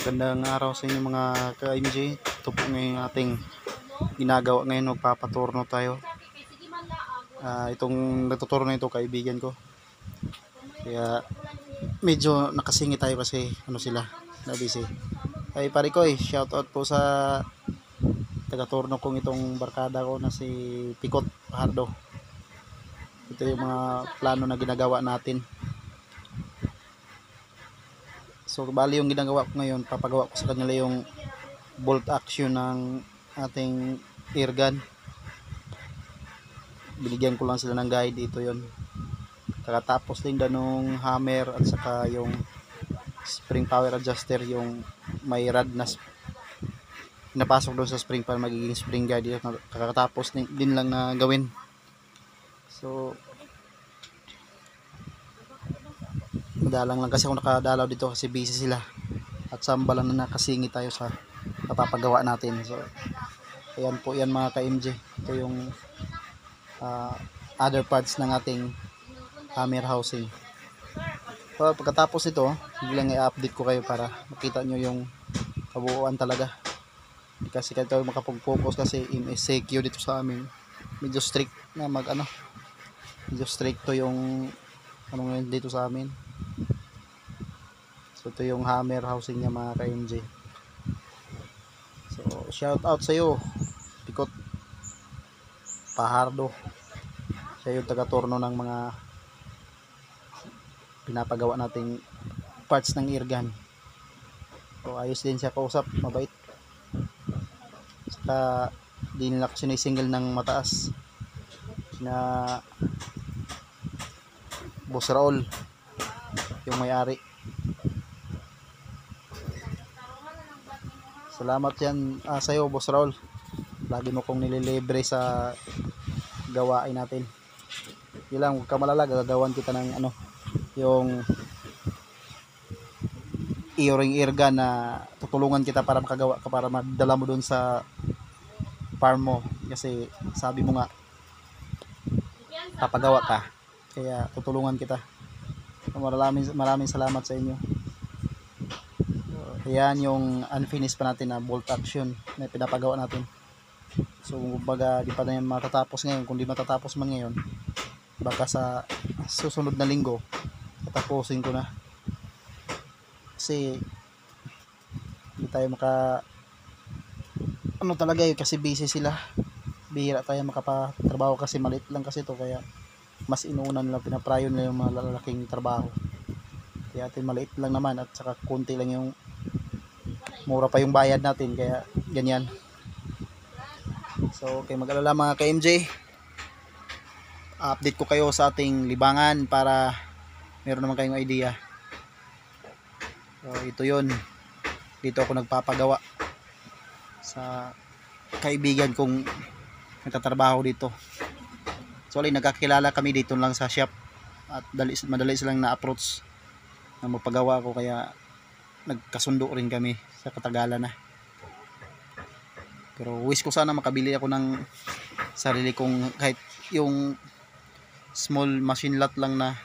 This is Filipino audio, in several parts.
Gandang araw sa inyo mga ka-MJ. Ito po ngayon ating ginagawa ngayon. Magpapaturno tayo. Ah, itong natuturo na ito kaibigan ko. Kaya medyo nakasingit tayo kasi ano sila na busy. Ay pare ko eh, shout out po sa taga-turno kong itong barkada ko na si Pikot Hardo. Ito yung mga plano na ginagawa natin. So, bali yung ginagawa ko ngayon, papagawa ko sa kanila yung bolt action ng ating air gun. Binigyan ko lang sila ng guide, dito yon Kakatapos din da nung hammer at saka yung spring power adjuster, yung may rod na napasok doon sa spring para magiging spring guide. Kakatapos din lang na gawin. So, madalang lang kasi ako nakadalaw dito kasi busy sila. At samba lang na nakasingit tayo sa napapagawa natin. So ayan po yan mga ka-MJ ito yung ah, other parts ng ating hammer housing so, pagkatapos ito biglang i-update ko kayo para makita nyo yung kabuuan talaga. Kasi tayo makapag-focus kasi MSCQ dito sa amin medyo strict na mag ano medyo strict to yung ano ngayon dito sa amin So ito yung hammer housing niya mga ka-MJ. So shout out sa iyo. Pikot Pahardo. Siya yung taga-turno ng mga pinapagawa nating parts ng ear gun. So ayos din siya kausap, mabait. Saka di nila ako sinisingle ng mataas na Boss Raul yung may-ari Salamat yan ah, sa iyo, Boss Raul. Lagi mo kong nililibre sa gawain natin. Yun lang, huwag ka malala, gagawan kita ng ano, yung earring ear gun na tutulungan kita para makagawa ka para madala mo dun sa farm mo kasi sabi mo nga papagawa ka kaya tutulungan kita maraming maraming salamat sa inyo Ayan yung unfinished pa natin na bolt action na pinapagawa natin. So, baga di pa na yan matatapos ngayon. Kung di matatapos man ngayon, baka sa susunod na linggo, tatapusin ko na. Kasi, hindi tayo maka, ano talaga yun, kasi busy sila. Bihira tayo makapatrabaho kasi maliit lang kasi to kaya mas inuunan nila, pinaprayo nila yung mga lalaking trabaho. Kaya atin maliit lang naman at saka konti lang yung mura pa yung bayad natin kaya ganyan. So okay mag-alala mga ka-MJ update ko kayo sa ating libangan para meron naman kayong idea. So ito yon dito ako nagpapagawa sa kaibigan kong nagtatrabaho dito. So alin nagkakilala kami dito lang sa shop at dali, madali silang na-approach na magpagawa ko kaya nagkasundo rin kami sa katagalan na. Pero wish ko sana makabili ako ng sarili kong kahit yung small machine lot lang na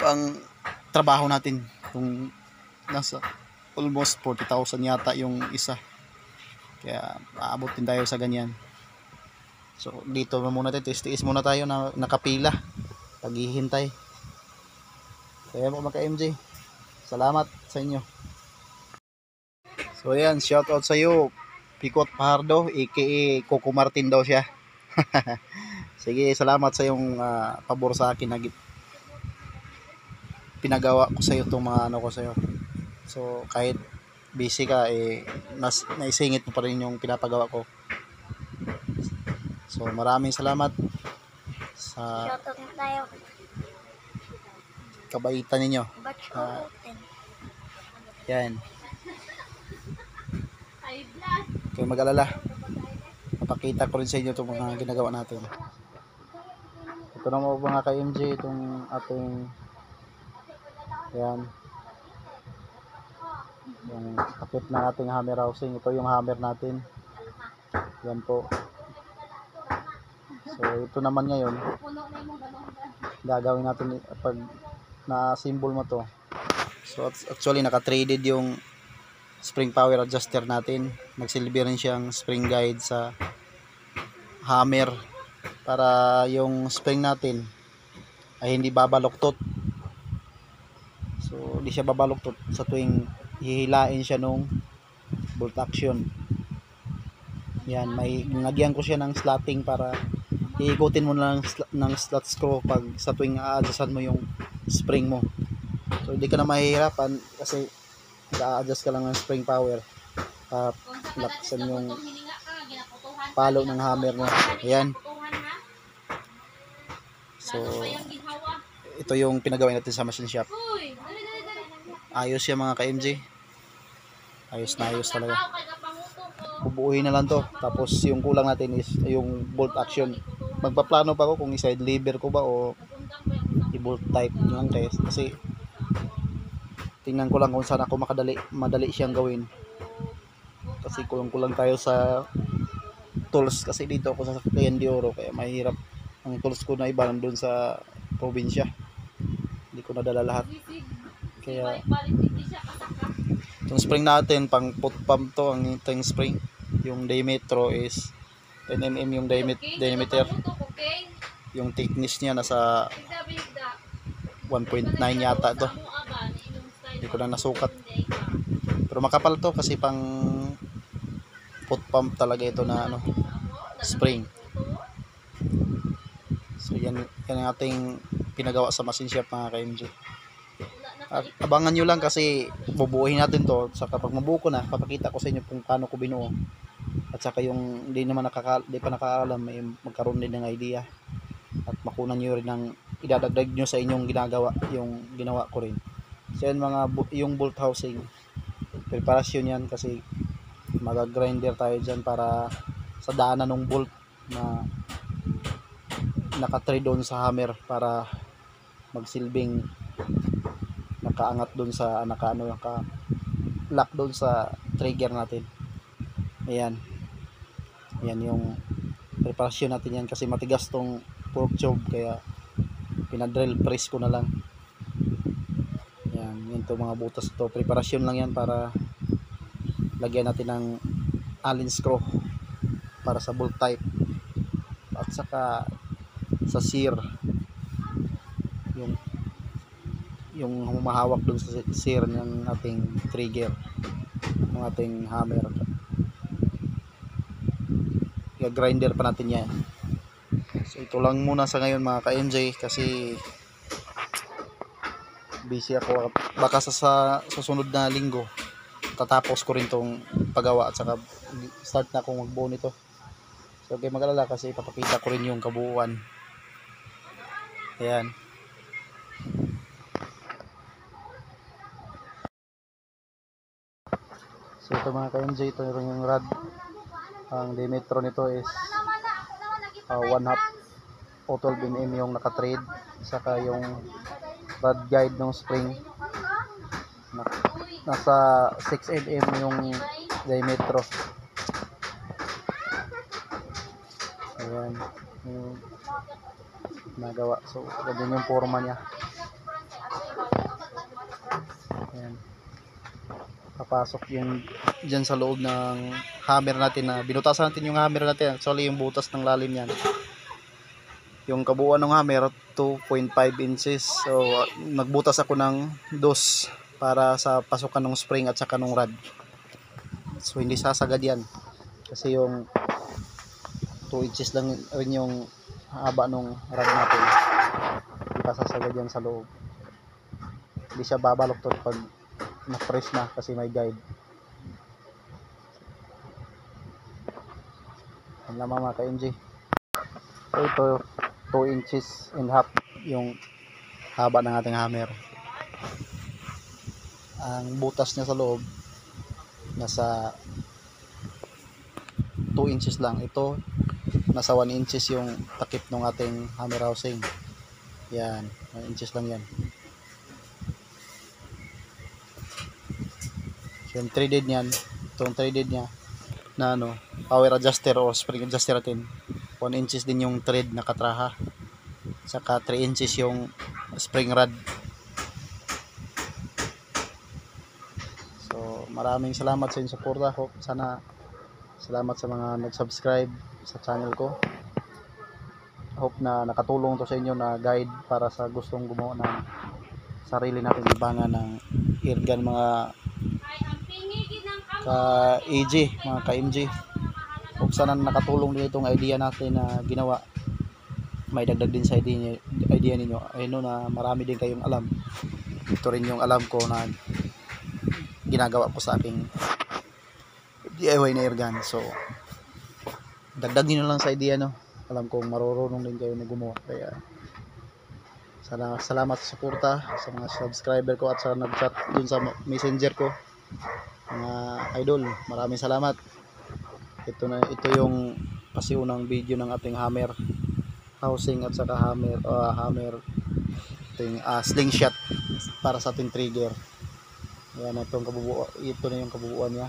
pang trabaho natin. Kung nasa almost 40,000 yata yung isa. Kaya aabot din tayo sa ganyan. So dito na muna tayo. Tiis muna tayo na nakapila. Paghihintay. Kaya mga MJ salamat sa inyo So ayan, shout out sa iyo. Pikot Pahardo, aka Coco Martin daw siya. Sige, salamat sa yung ah, pabor sa akin na pinagawa ko sa iyo tong mga ano ko sa iyo. So kahit busy ka eh nas naisingit mo pa rin yung pinapagawa ko. So maraming salamat sa Shoutout na tayo. kabaitan ninyo. Open. Yan. Kaya mag-alala. Napakita ko rin sa inyo itong mga ginagawa natin. Ito na mga ka-MJ, itong ating yan. Yung takip na ating hammer housing. Ito yung hammer natin. Yan po. So, ito naman ngayon. Gagawin natin pag na-symbol mo to. So actually naka-traded yung spring power adjuster natin. Nagsilbi rin siyang spring guide sa hammer para yung spring natin ay hindi babaluktot. So hindi siya babaluktot sa tuwing hihilain siya nung bolt action. Yan, may nagyan ko siya ng slotting para iikutin mo na ng, ng slot screw pag sa tuwing a-adjustan mo yung spring mo. So hindi ka na mahihirapan kasi a-adjust ka lang ng spring power. Uh, laksan yung palo ng hammer mo. Ayan. So ito yung pinagawa natin sa machine shop. Ayos yan mga ka-MJ. Ayos na ayos talaga. Bubuuhin na lang to. Tapos yung kulang natin is yung bolt action. Magpaplano pa ako kung i-side lever ko ba o i-bolt type lang. Kasi tingnan ko lang kung saan ako makadali madali siyang gawin. Kasi kulang-kulang tayo sa tools kasi dito ako sa Cagayan de Oro kaya mahirap ang tools ko na iba nandun sa probinsya. Hindi ko nadala lahat. Kaya Itong spring natin, pang put pump to, ang itong spring. Yung diametro is 10mm yung diamet diameter. Yung thickness niya nasa 1.9 yata to. Ko na nasukat. Pero makapal to kasi pang put pump talaga ito na ano, spring. So yan, yan ang ating pinagawa sa machine shop mga ka-MJ. At abangan nyo lang kasi bubuuhin natin to. Sa kapag mabuo ko na, papakita ko sa inyo kung paano ko binuo. At saka yung hindi naman nakaka, di pa nakakaalam, may magkaroon din ng idea. At makunan nyo rin ng idadagdag nyo sa inyong ginagawa, yung ginawa ko rin. So yan mga, yung bolt housing, preparasyon yan kasi mag-grinder tayo dyan para sa daanan ng bolt na nakatray doon sa hammer para magsilbing nakaangat doon sa naka ano naka lock doon sa trigger natin. Ayan. Ayan yung preparasyon natin yan kasi matigas tong pork chop kaya pinadrill press ko na lang yun to mga butas. To preparasyon lang yan para lagyan natin ng allen screw para sa bolt type. At saka sa sear. Yung yung humahawak dun sa sear ng ating trigger. Ng ating hammer. Kaya grinder pa natin yan. So ito lang muna sa ngayon mga ka-MJ kasi busy ako baka sa, sa susunod na linggo tatapos ko rin tong paggawa at saka start na akong magbuo nito so okay magalala kasi ipapakita ko rin yung kabuuan ayan So ito mga ka-MJ, ito rin yung rod. Ang diametro nito is uh, 1 half o 12 mm yung nakatrade. Saka yung rod guide ng spring. Na, nasa 6 mm yung diametro. Ayan. Yung nagawa. So, ganyan yung forma niya. Ayan papasok yung dyan sa loob ng hammer natin na binutasan natin yung hammer natin actually yung butas ng lalim yan yung kabuuan ng hammer 2.5 inches. So nagbutas ako ng dos para sa pasukan ng spring at saka ng rod. So hindi sasagad yan. Kasi yung 2 inches lang rin yung haba ng rod natin. Hindi pa sasagad yan sa loob. Hindi siya babaloktot pag na-press na kasi may guide. Ang lamang mga ka-MJ. Ito, 2 inches and half yung haba ng ating hammer. Ang butas niya sa loob, nasa 2 inches lang. Ito, nasa 1 inches yung takip ng ating hammer housing. Yan, 1 inches lang yan. yung threaded niyan itong threaded niya na ano power adjuster o spring adjuster natin 1 inches din yung thread na katraha saka 3 inches yung spring rod maraming salamat sa inyong suporta. Hope sana salamat sa mga nag-subscribe sa channel ko. Hope na nakatulong to sa inyo na guide para sa gustong gumawa ng sarili nating libangan ng irgan mga ka AG, mga ka MG. Sana nakatulong din itong idea natin na ginawa. May dagdag din sa idea, idea ninyo. Ayun no, na marami din kayong alam. Ito rin yung alam ko na ginagawa ko sa aking DIY na airgun. So, dagdag nyo lang sa idea, no? Alam kong marurunong din kayo na gumawa. Kaya, sana, salamat sa suporta sa mga subscriber ko at sa nag-chat dun sa messenger ko. Mga idol, maraming salamat. Ito na ito yung pasiunang video ng ating hammer housing at saka hammer uh, hammer ating ah, slingshot para sa ating trigger. Yan itong kabubuo ito na yung kabuuan niya.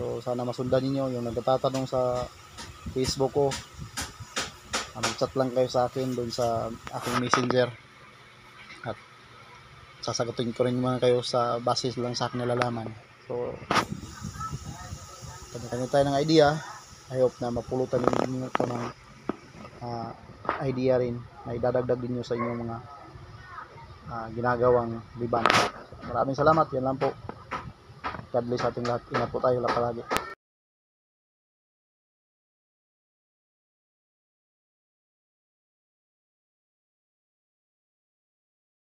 So sana masundan niyo yung nagtatanong sa Facebook ko. Ah, Mag-chat lang kayo sa akin doon sa aking messenger. At sasagutin ko rin mga kayo sa basis lang sa aking nalalaman. So kanya-kanya tayo ng idea. I hope na mapulutan ninyo ito ng ah, idea rin na idadagdag din nyo sa inyong mga ah, ginagawang liban. Maraming salamat. Yan lang po. God bless ating lahat. Ingat po tayo lahat palagi.